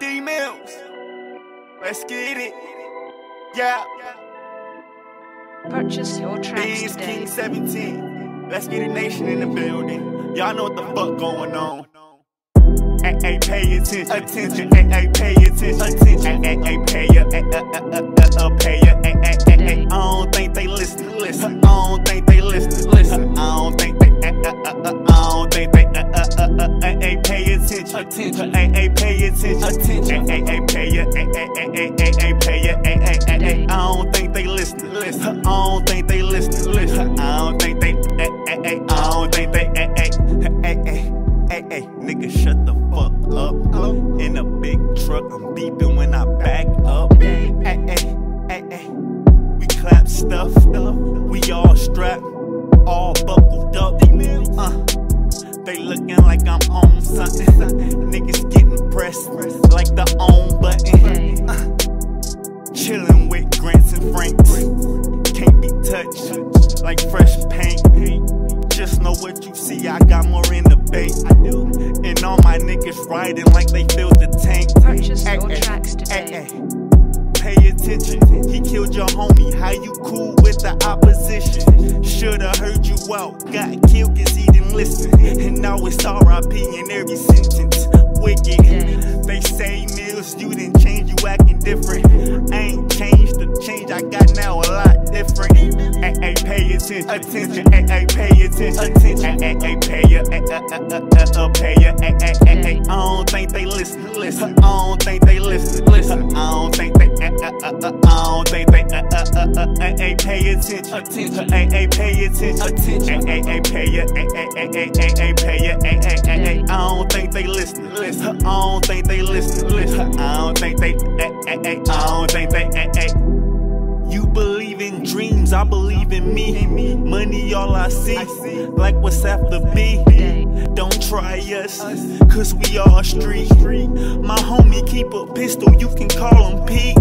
D Mills. Let's get it. Yeah. Purchase your tracks Beans today. King 17. Let's get a nation in the building. Y'all know what the fuck going on. Hey, hey, pay attention, attention, hey, hey, pay attention, attention, hey, hey, pay ya, hey, uh, uh, uh, uh, pay ya, hey, hey, hey, hey. I don't think attention, attention, hey, hey, pay attention, attention, hey, hey, pay ya, hey, hey, hey, hey, hey, hey, pay ya, hey, hey, hey, hey. I don't think they listen, listen. I don't think they listen, listen. I don't think they, hey, hey, hey, I don't think they, hey, hey, hey, hey. Hey, hey, nigga, shut the fuck up. In a big truck, I'm beeping when I back up. Hey, hey, hey, hey. We clap stuff. We all strapped, all buckled up. Uh, they looking like I'm on something. Niggas getting pressed like the on button. Uh, chillin' with Grants and Franks. Can't be touched like fresh paint. Just know what you see, I got more in the bank. I do. And all my niggas riding like they filled the tank. Purchase Ay, your ay, tracks ay, today. ay. Pay attention, he killed your homie. How you cool with the opposition? Should've heard you out. Got killed cause he didn't listen. And now it's RIP in every sentence. Wicked. They say Mills, you didn't change, you acting different. Attention, attention, hey, hey, pay attention, attention, hey, hey, pay uh, uh, uh, uh, uh, pay ya, hey, hey, hey, hey. I don't think they listen, listen. I don't think they listen, listen. I don't think they, uh, uh, uh, uh, I don't think they, uh, uh, uh, uh, hey, hey, pay attention, attention, hey, hey, pay attention, attention, hey, hey, pay ya, hey, hey, hey, hey, hey, hey, pay ya, hey, hey, hey, hey. I don't think they listen, listen. I don't think they listen, listen. I don't think they, hey, hey, hey, I don't think they, dreams, I believe in me. Money, all I see. Like what's after B. Don't try us, cause we all street. My homie keep a pistol, you can call him Pete.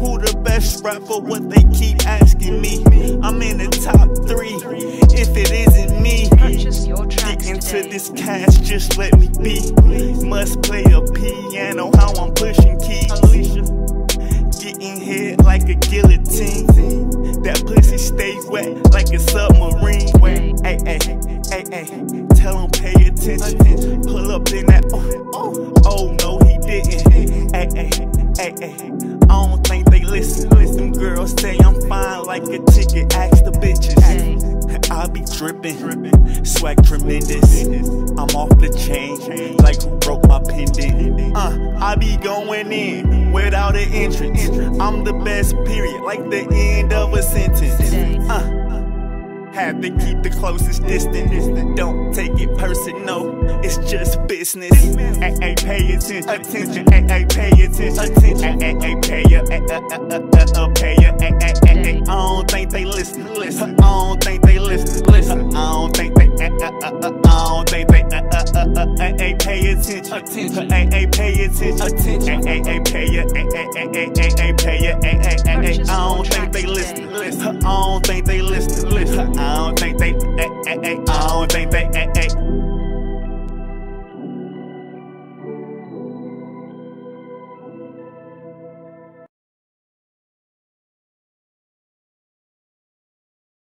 Who the best rapper? What they keep asking me. I'm in the top three. If it isn't me, Purchase your tracks Get into this cash, just let me be. Must play a piano, how I'm pushing keys. Getting hit like a guillotine. That pussy stay wet like a submarine. Hey, hey, hey, hey, tell him pay attention. Pull up in that, oh, oh, oh no, he didn't. Hey, hey, hey, hey, I don't think they listen. Them girls say I'm fine like a ticket, ask the bitches. I be dripping, swag tremendous. I'm off the chain, like who broke my pendant. Uh, I be going in without an entrance. I'm the best, period, like the end of a sentence. Uh, have to keep the closest distance. Don't take it personal, it's just business. Hey, pay attention, attention. Hey, pay attention, attention. Hey, pay uh, pay. I don't think they listen, listen. Uh, uh, uh, uh, I don't think they, uh, uh, uh, uh, hey, pay attention, attention. Hey, pay attention, attention. Hey, pay hey, hey, hey, hey, hey, pay hey. I don't think they listen, listen. I don't think they listen, listen. I don't think they, hey, hey, hey,